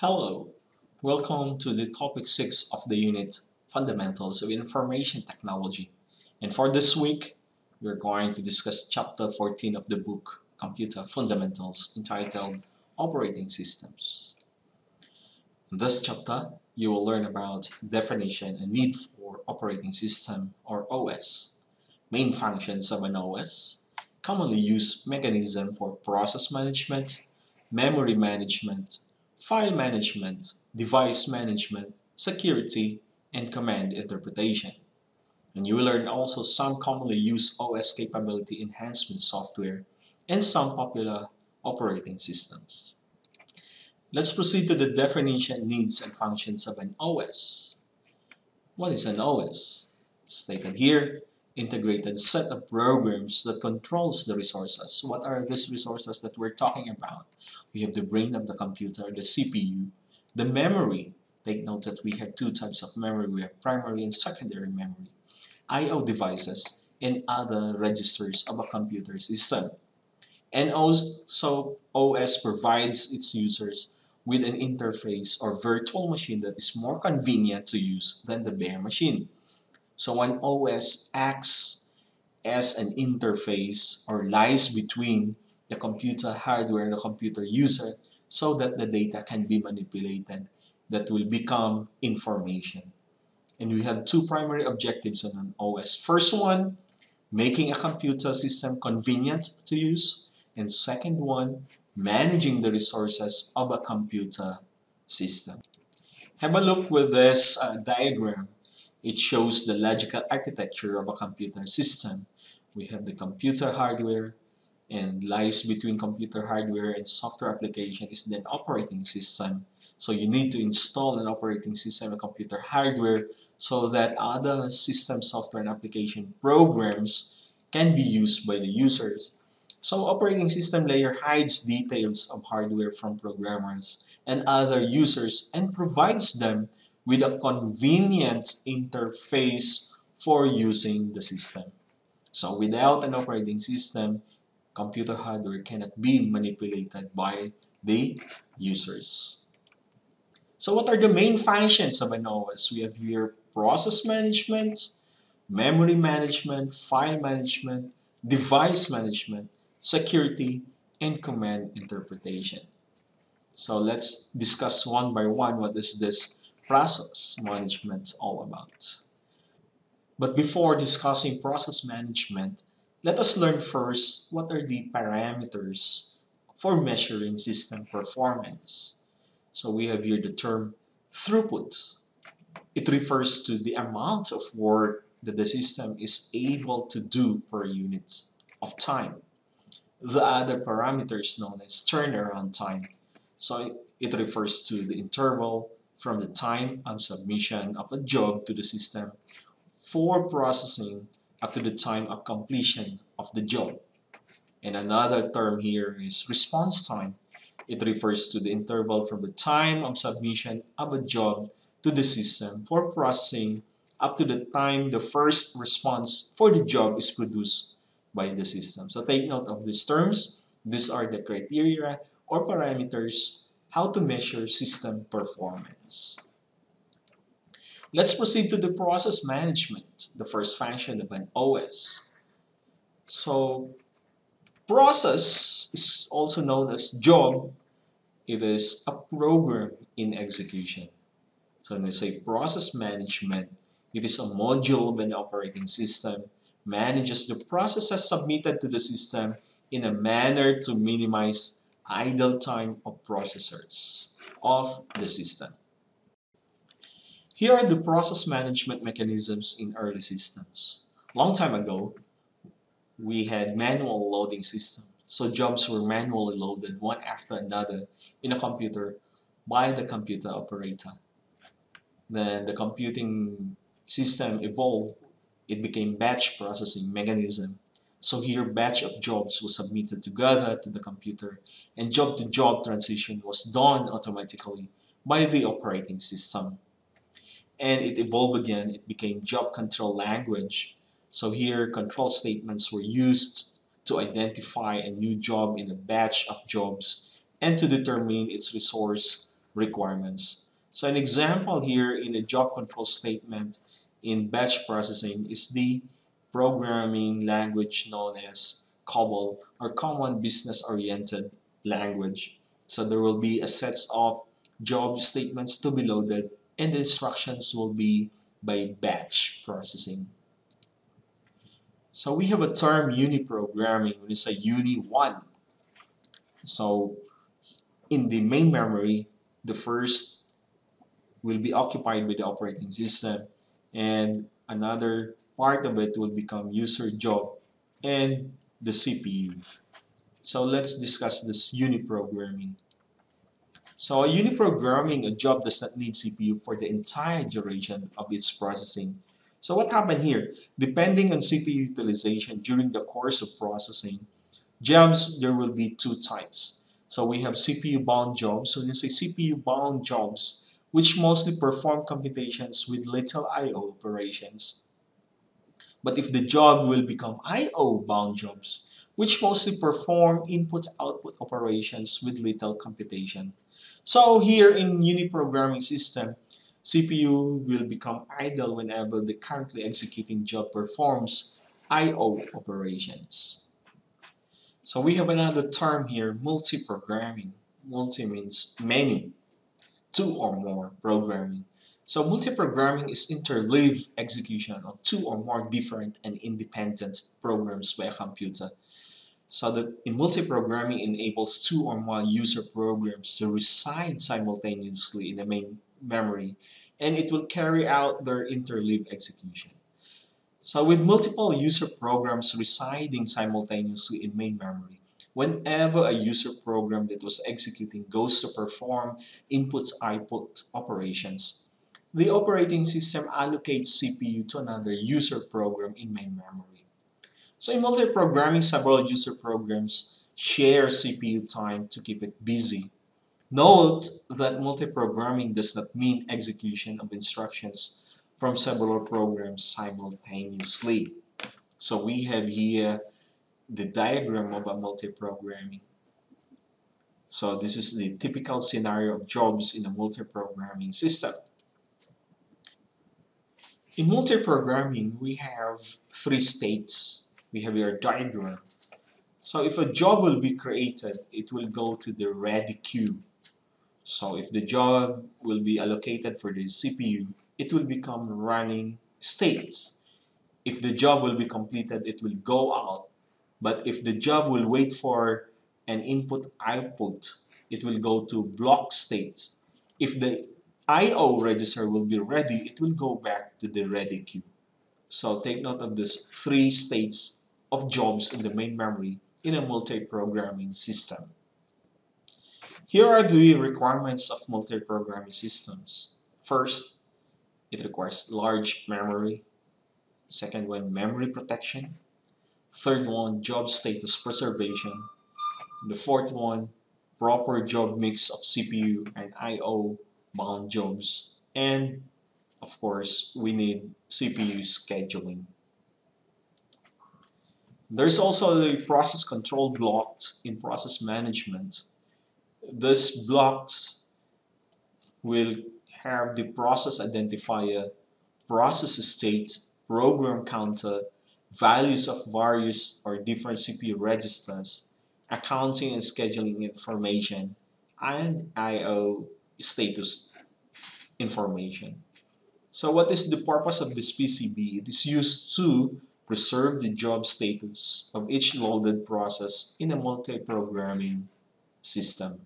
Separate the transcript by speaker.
Speaker 1: Hello, welcome to the topic 6 of the unit Fundamentals of Information Technology. And for this week, we're going to discuss chapter 14 of the book Computer Fundamentals entitled Operating Systems. In this chapter, you will learn about definition and need for operating system or OS, main functions of an OS, commonly used mechanism for process management, memory management, file management, device management, security, and command interpretation. And you will learn also some commonly used OS capability enhancement software and some popular operating systems. Let's proceed to the definition, needs, and functions of an OS. What is an OS? Stated here, integrated set of programs that controls the resources. What are these resources that we're talking about? We have the brain of the computer, the CPU, the memory. Take note that we have two types of memory. We have primary and secondary memory. I.O. devices and other registers of a computer system. And also OS provides its users with an interface or virtual machine that is more convenient to use than the bare machine. So an OS acts as an interface or lies between the computer hardware and the computer user so that the data can be manipulated that will become information. And we have two primary objectives on an OS. First one, making a computer system convenient to use. And second one, managing the resources of a computer system. Have a look with this uh, diagram. It shows the logical architecture of a computer system. We have the computer hardware and lies between computer hardware and software application is the operating system. So you need to install an operating system and computer hardware so that other system software and application programs can be used by the users. So operating system layer hides details of hardware from programmers and other users and provides them with a convenient interface for using the system. So without an operating system, computer hardware cannot be manipulated by the users. So what are the main functions of an OS? We have here process management, memory management, file management, device management, security, and command interpretation. So let's discuss one by one what is this process management all about. But before discussing process management, let us learn first what are the parameters for measuring system performance. So we have here the term throughput. It refers to the amount of work that the system is able to do per unit of time. The other parameter is known as turnaround time. So it refers to the interval from the time of submission of a job to the system for processing up to the time of completion of the job. And another term here is response time. It refers to the interval from the time of submission of a job to the system for processing up to the time the first response for the job is produced by the system. So take note of these terms. These are the criteria or parameters how to measure system performance. Let's proceed to the process management, the first function of an OS. So process is also known as job. It is a program in execution. So when I say process management, it is a module of an operating system, manages the processes submitted to the system in a manner to minimize idle time of processors of the system. Here are the process management mechanisms in early systems. Long time ago, we had manual loading system. So jobs were manually loaded one after another in a computer by the computer operator. Then the computing system evolved. It became batch processing mechanism so here batch of jobs was submitted together to the computer and job-to-job -job transition was done automatically by the operating system. And it evolved again, it became job control language. So here control statements were used to identify a new job in a batch of jobs and to determine its resource requirements. So an example here in a job control statement in batch processing is the programming language known as COBOL or Common Business Oriented Language. So there will be a sets of job statements to be loaded and the instructions will be by batch processing. So we have a term uniprogramming when it's a uni 1. So in the main memory, the first will be occupied by the operating system and another part of it will become user job and the CPU. So let's discuss this uniprogramming. So a uniprogramming, a job does not need CPU for the entire duration of its processing so what happened here? Depending on CPU utilization during the course of processing, jobs, there will be two types. So we have CPU-bound jobs. So when you say CPU-bound jobs, which mostly perform computations with little I.O. operations. But if the job will become I.O.-bound jobs, which mostly perform input-output operations with little computation. So here in uniprogramming system, CPU will become idle whenever the currently executing job performs I.O. operations. So we have another term here, multi-programming. Multi means many, two or more programming. So multi-programming is interleaved execution of two or more different and independent programs by a computer. So that in multi-programming enables two or more user programs to reside simultaneously in the main memory and it will carry out their interleaved execution. So with multiple user programs residing simultaneously in main memory, whenever a user program that was executing goes to perform input-output operations, the operating system allocates CPU to another user program in main memory. So in multi-programming, several user programs share CPU time to keep it busy Note that multiprogramming does not mean execution of instructions from several programs simultaneously. So we have here the diagram of a multiprogramming. So this is the typical scenario of jobs in a multiprogramming system. In multiprogramming, we have three states. We have your diagram. So if a job will be created, it will go to the ready queue. So if the job will be allocated for the CPU, it will become running states. If the job will be completed, it will go out. But if the job will wait for an input output, it will go to block states. If the I.O. register will be ready, it will go back to the ready queue. So take note of these three states of jobs in the main memory in a multi-programming system. Here are the requirements of multi-programming systems. First, it requires large memory. Second one, memory protection. Third one, job status preservation. The fourth one, proper job mix of CPU and I.O. bound jobs. And of course, we need CPU scheduling. There's also the process control blocks in process management this blocks will have the process identifier, process state, program counter, values of various or different CPU registers, accounting and scheduling information, and I.O. status information. So what is the purpose of this PCB? It is used to preserve the job status of each loaded process in a multi-programming system.